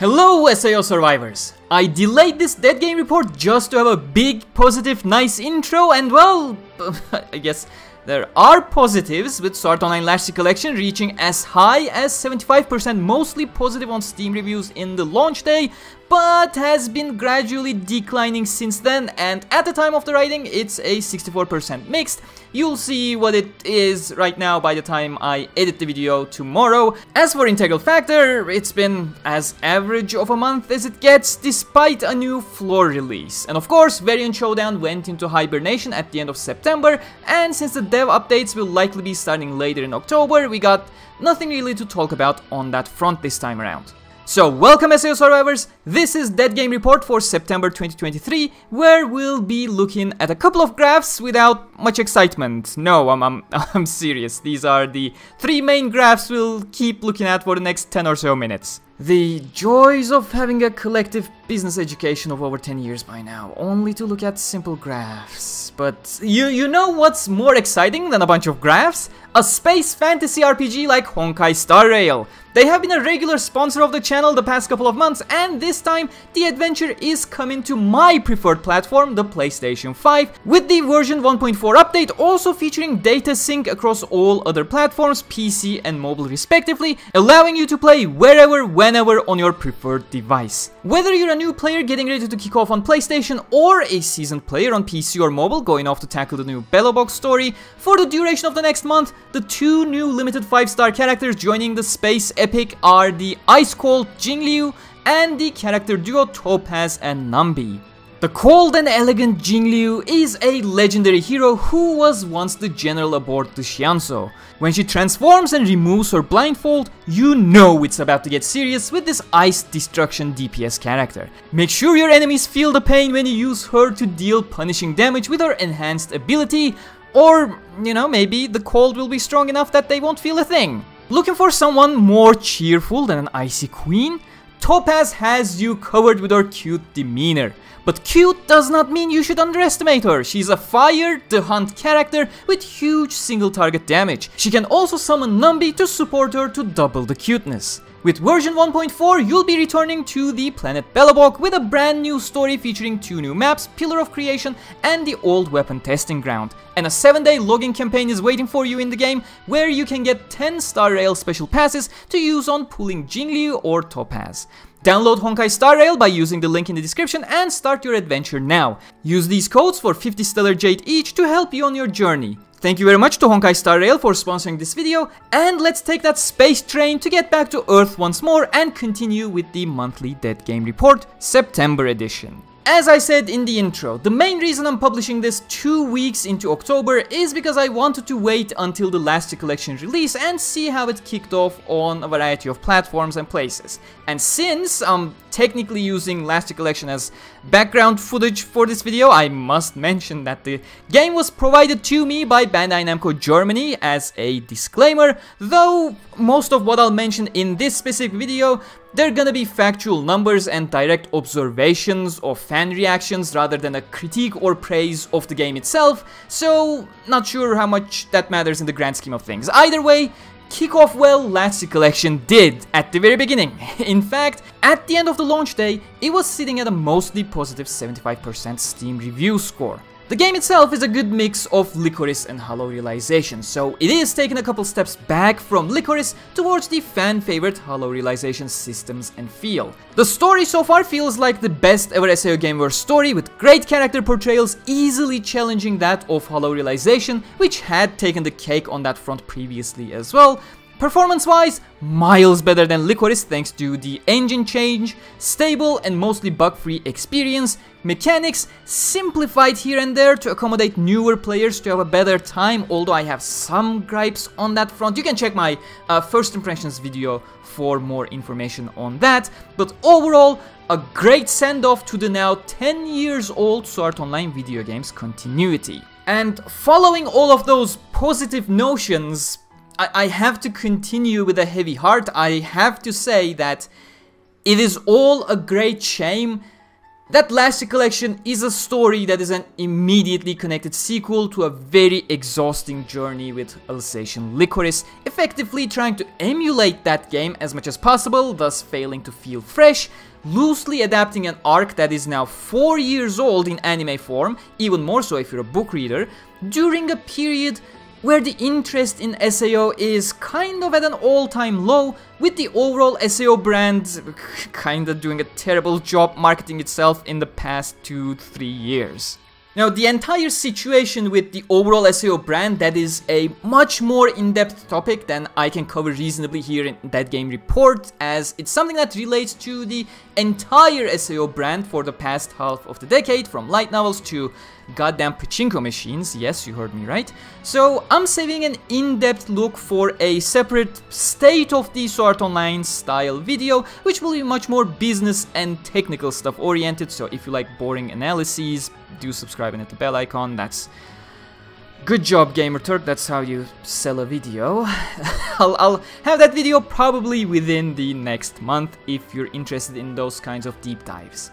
Hello SAO survivors! I delayed this dead game report just to have a big, positive, nice intro and well, I guess there are positives with Sword Online Last Recollection reaching as high as 75% mostly positive on Steam reviews in the launch day, but has been gradually declining since then and at the time of the writing it's a 64% mixed. You'll see what it is right now by the time I edit the video tomorrow. As for Integral Factor, it's been as average of a month as it gets despite a new floor release. And of course, Variant Showdown went into hibernation at the end of September and since the dev updates will likely be starting later in October, we got nothing really to talk about on that front this time around. So welcome SAO survivors, this is Dead Game Report for September 2023, where we'll be looking at a couple of graphs without much excitement. No, I'm, I'm, I'm serious, these are the three main graphs we'll keep looking at for the next 10 or so minutes. The joys of having a collective business education of over 10 years by now, only to look at simple graphs. But you, you know what's more exciting than a bunch of graphs? A space fantasy RPG like Honkai Star Rail. They have been a regular sponsor of the channel the past couple of months and this time the adventure is coming to my preferred platform, the PlayStation 5, with the version 1.4 update also featuring data sync across all other platforms, PC and mobile respectively, allowing you to play wherever, whenever on your preferred device. Whether you're a new player getting ready to kick off on PlayStation or a seasoned player on PC or mobile going off to tackle the new Belobog story, for the duration of the next month, the two new limited 5-star characters joining the space epic are the Ice Cold Jingliu and the character duo Topaz and Numby. The cold and elegant Jingliu is a legendary hero who was once the general aboard the Xianzhou. When she transforms and removes her blindfold, you know it's about to get serious with this ice destruction DPS character. Make sure your enemies feel the pain when you use her to deal punishing damage with her enhanced ability, or, you know, maybe the cold will be strong enough that they won't feel a thing. Looking for someone more cheerful than an icy queen? Topaz has you covered with her cute demeanor. But cute does not mean you should underestimate her. She's a fire, the hunt character with huge single target damage. She can also summon Numby to support her to double the cuteness. With version 1.4, you'll be returning to the planet Belobog with a brand new story featuring two new maps, Pillar of Creation and the old weapon testing ground. And a 7-day login campaign is waiting for you in the game, where you can get 10 Star Rail special passes to use on pulling Jingliu or Topaz. Download Honkai Star Rail by using the link in the description and start your adventure now. Use these codes for 50 Stellar Jade each to help you on your journey. Thank you very much to Honkai Star Rail for sponsoring this video, and let's take that space train to get back to Earth once more and continue with the monthly Dead Game Report, September edition. As I said in the intro, the main reason I'm publishing this two weeks into October is because I wanted to wait until the Last Recollection release and see how it kicked off on a variety of platforms and places. And since I'm technically using Last Recollection as background footage for this video, I must mention that the game was provided to me by Bandai Namco Germany as a disclaimer, though most of what I'll mention in this specific video they're gonna be factual numbers and direct observations of fan reactions rather than a critique or praise of the game itself, so not sure how much that matters in the grand scheme of things. Either way, kick off well Last Recollection did at the very beginning. In fact, at the end of the launch day, it was sitting at a mostly positive 75% Steam review score. The game itself is a good mix of Lycoris and Hollow Realization, so it is taking a couple steps back from Lycoris towards the fan favorite Hollow Realization systems and feel. The story so far feels like the best ever SAO Gameverse story with great character portrayals easily challenging that of Hollow Realization, which had taken the cake on that front previously as well, Performance-wise, miles better than Lycoris thanks to the engine change, stable and mostly bug-free experience, mechanics simplified here and there to accommodate newer players to have a better time, although I have some gripes on that front. You can check my uh, first impressions video for more information on that, but overall, a great send-off to the now 10 years old Sword Online video games continuity. And following all of those positive notions, I, I have to continue with a heavy heart. I have to say that it is all a great shame That Last Recollection is a story that is an immediately connected sequel to a very exhausting journey with Alicization Lycoris, effectively trying to emulate that game as much as possible, thus failing to feel fresh, loosely adapting an arc that is now 4 years old in anime form, even more so if you're a book reader, during a period where the interest in SAO is kind of at an all-time low, with the overall SAO brand kinda doing a terrible job marketing itself in the past 2-3 years. Now, the entire situation with the overall SAO brand, that is a much more in-depth topic than I can cover reasonably here in that game report, as it's something that relates to the entire SAO brand for the past half of the decade, from light novels to goddamn pachinko machines, yes, you heard me right. So I'm saving an in-depth look for a separate state of the Sword Online style video, which will be much more business and technical stuff oriented, so if you like boring analyses, do subscribe and hit the bell icon, that's... Good job, Gamerturk. That's how you sell a video. I'll, I'll, have that video probably within the next month if you're interested in those kinds of deep dives.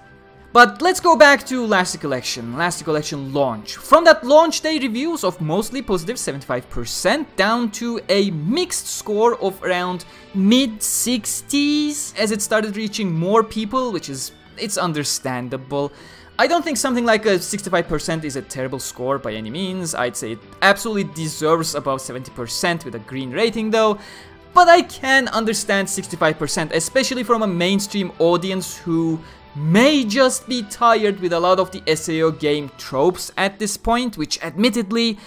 But let's go back to Last Recollection, Last Recollection launch. From that launch day reviews of mostly positive 75% down to a mixed score of around mid 60s as it started reaching more people, which is, it's understandable. I don't think something like a 65% is a terrible score by any means, I'd say it absolutely deserves above 70% with a green rating though, but I can understand 65%, especially from a mainstream audience who may just be tired with a lot of the SAO game tropes at this point, which admittedly,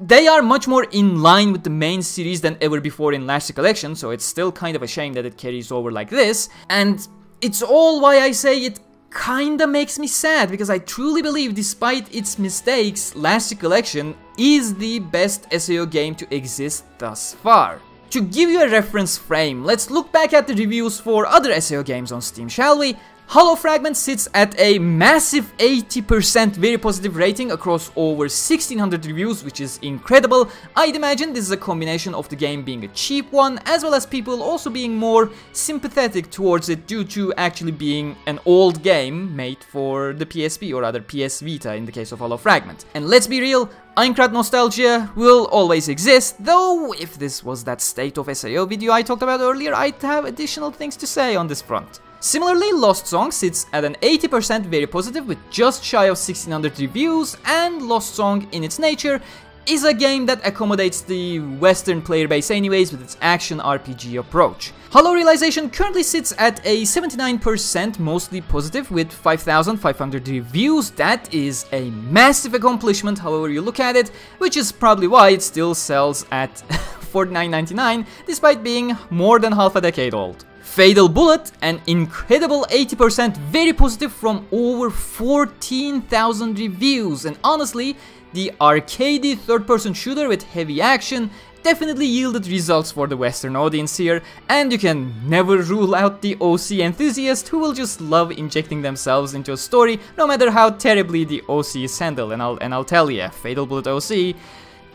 they are much more in line with the main series than ever before in Last Recollection, so it's still kind of a shame that it carries over like this, and it's all why I say it kinda makes me sad, because I truly believe despite its mistakes, Last Recollection is the best SAO game to exist thus far. To give you a reference frame, let's look back at the reviews for other SAO games on Steam, shall we? Hollow Fragment sits at a massive 80% very positive rating across over 1600 reviews, which is incredible. I'd imagine this is a combination of the game being a cheap one, as well as people also being more sympathetic towards it due to actually being an old game made for the PSP or rather PS Vita in the case of Hollow Fragment. And let's be real, Aincrad nostalgia will always exist, though if this was that State of SAO video I talked about earlier, I'd have additional things to say on this front. Similarly, Lost Song sits at an 80% very positive with just shy of 1600 reviews and Lost Song in its nature is a game that accommodates the western player base anyways with its action RPG approach. Hollow Realization currently sits at a 79% mostly positive with 5500 reviews. That is a massive accomplishment however you look at it, which is probably why it still sells at $49.99 despite being more than half a decade old. Fatal Bullet, an incredible 80% very positive from over 14,000 reviews. And honestly, the arcadey third-person shooter with heavy action definitely yielded results for the western audience here. And you can never rule out the OC enthusiast who will just love injecting themselves into a story no matter how terribly the OC is handled. And I'll, and I'll tell you, Fatal Bullet OC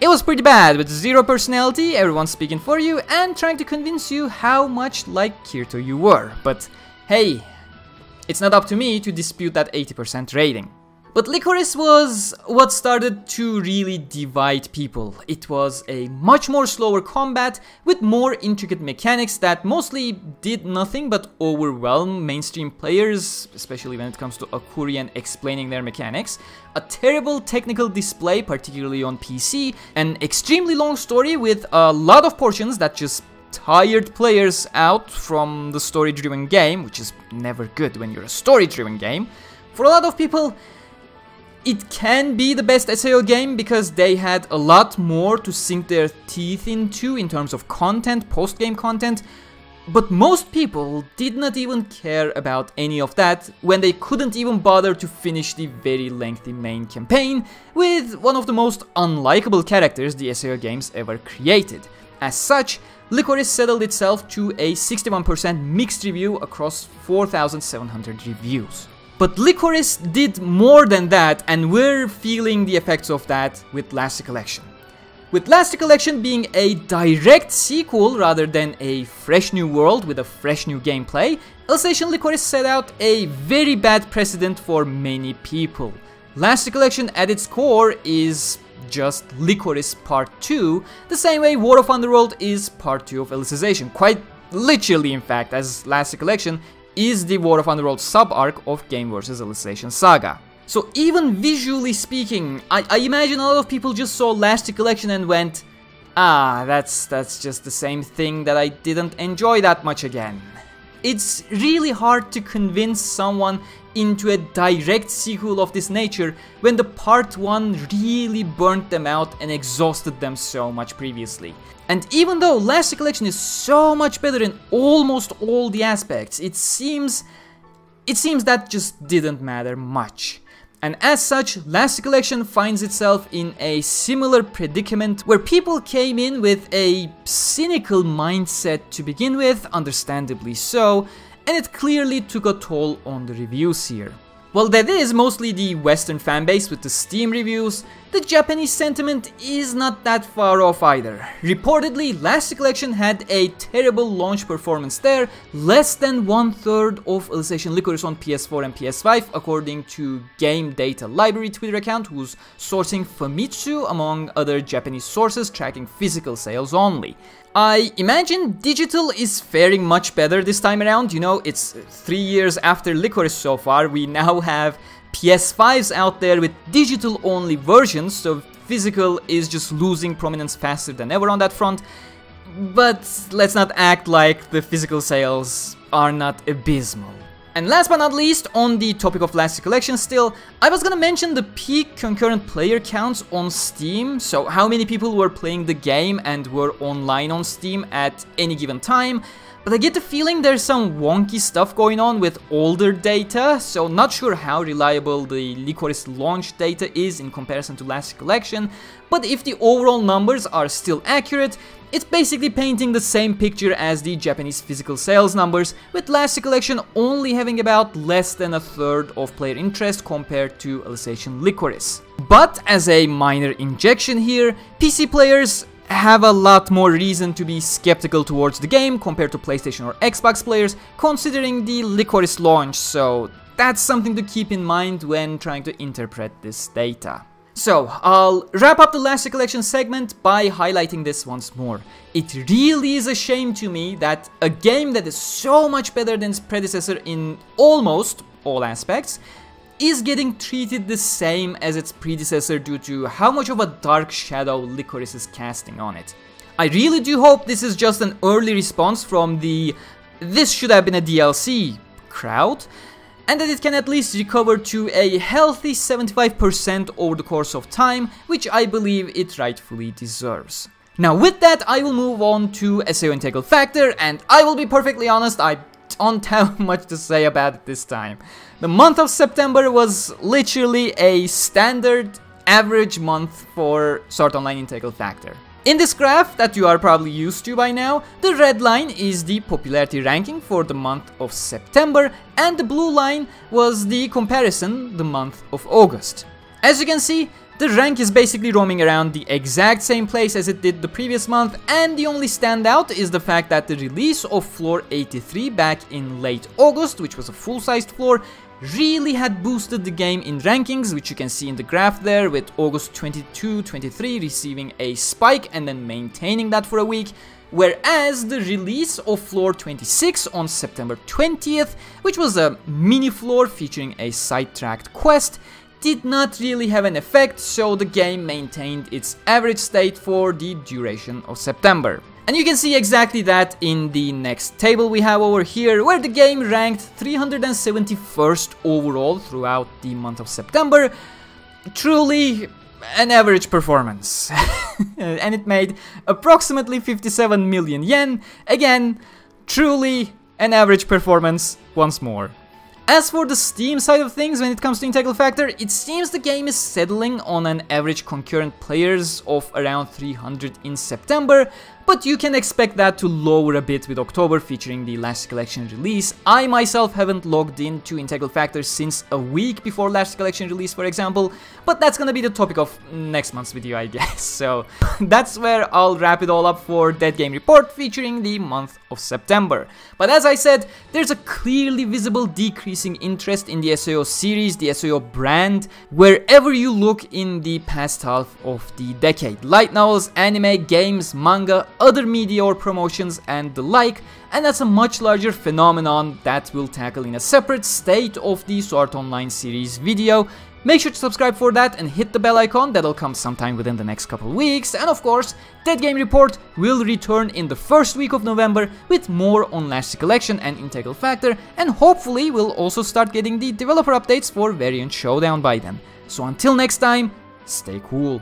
it was pretty bad, with zero personality, everyone speaking for you, and trying to convince you how much like Kirito you were. But hey, it's not up to me to dispute that 80% rating. But Lycoris was what started to really divide people. It was a much more slower combat with more intricate mechanics that mostly did nothing but overwhelm mainstream players, especially when it comes to Akurian explaining their mechanics. A terrible technical display, particularly on PC, an extremely long story with a lot of portions that just tired players out from the story-driven game, which is never good when you're a story-driven game. For a lot of people, it can be the best SAO game because they had a lot more to sink their teeth into in terms of content, post-game content, but most people did not even care about any of that when they couldn't even bother to finish the very lengthy main campaign with one of the most unlikable characters the SAO games ever created. As such, Lycoris settled itself to a 61% mixed review across 4,700 reviews. But Lycoris did more than that and we're feeling the effects of that with Last Recollection. With Last Recollection being a direct sequel rather than a fresh new world with a fresh new gameplay, Alicization Lycoris set out a very bad precedent for many people. Last Recollection at its core is just Lycoris Part 2, the same way War of Underworld is Part 2 of Alicization. Quite literally, in fact, as Last Recollection is the War of Underworld sub-arc of Gameverse Alicization Saga. So even visually speaking, I, I imagine a lot of people just saw Last Recollection and went, ah, that's, that's just the same thing that I didn't enjoy that much again. It's really hard to convince someone into a direct sequel of this nature when the part 1 really burnt them out and exhausted them so much previously. And even though Last Recollection is so much better in almost all the aspects, it seems it seems that just didn't matter much. And as such, Last Recollection finds itself in a similar predicament where people came in with a cynical mindset to begin with, understandably so, and it clearly took a toll on the reviews here. While that is mostly the western fanbase with the Steam reviews, the Japanese sentiment is not that far off either. Reportedly, Last Recollection had a terrible launch performance there, less than one third of Alicization Lycoris on PS4 and PS5 according to Game Data Library Twitter account who's sourcing Famitsu among other Japanese sources tracking physical sales only. I imagine digital is faring much better this time around, you know, it's three years after Lycoris so far, we now have PS5s out there with digital only versions, so physical is just losing prominence faster than ever on that front, but let's not act like the physical sales are not abysmal. And last but not least, on the topic of Last Recollection still, I was gonna mention the peak concurrent player counts on Steam, so how many people were playing the game and were online on Steam at any given time, but I get the feeling there's some wonky stuff going on with older data, so not sure how reliable the Lycoris launch data is in comparison to Last Recollection, but if the overall numbers are still accurate, it's basically painting the same picture as the Japanese physical sales numbers, with Last Recollection only having about less than a third of player interest compared to Alicization Lycoris. But as a minor injection here, PC players have a lot more reason to be skeptical towards the game compared to PlayStation or Xbox players, considering the Lycoris launch, so that's something to keep in mind when trying to interpret this data. So, I'll wrap up the Last Recollection segment by highlighting this once more. It really is a shame to me that a game that is so much better than its predecessor in almost all aspects is getting treated the same as its predecessor due to how much of a dark shadow Lycoris is casting on it. I really do hope this is just an early response from the this should have been a DLC crowd, and that it can at least recover to a healthy 75% over the course of time, which I believe it rightfully deserves. Now with that, I will move on to SAO Integral Factor, and I will be perfectly honest, I don't have much to say about it this time. The month of September was literally a standard average month for Sword Online Integral Factor. In this graph that you are probably used to by now, the red line is the popularity ranking for the month of September and the blue line was the comparison the month of August. As you can see, the rank is basically roaming around the exact same place as it did the previous month and the only standout is the fact that the release of floor 83 back in late August, which was a full-sized floor, really had boosted the game in rankings, which you can see in the graph there, with August 22-23 receiving a spike and then maintaining that for a week, whereas the release of floor 26 on September 20th, which was a mini floor featuring a sidetracked quest, did not really have an effect, so the game maintained its average state for the duration of September. And you can see exactly that in the next table we have over here, where the game ranked 371st overall throughout the month of September. Truly an average performance. and it made approximately 57 million yen. Again, truly an average performance once more. As for the Steam side of things when it comes to Integral Factor, it seems the game is settling on an average concurrent players of around 300 in September, but you can expect that to lower a bit with October featuring the Last Recollection release. I myself haven't logged in to Integral Factor since a week before Last Recollection release for example, but that's gonna be the topic of next month's video I guess. So that's where I'll wrap it all up for Dead Game Report featuring the month of September. But as I said, there's a clearly visible decreasing interest in the SAO series, the SAO brand, wherever you look in the past half of the decade. Light novels, anime, games, manga, other media or promotions and the like, and that's a much larger phenomenon that we'll tackle in a separate State of the Sword Online series video. Make sure to subscribe for that and hit the bell icon, that'll come sometime within the next couple weeks. And of course, Dead Game Report will return in the first week of November with more on Last Recollection and Integral Factor, and hopefully we'll also start getting the developer updates for Variant Showdown by then. So until next time, stay cool.